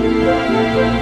Música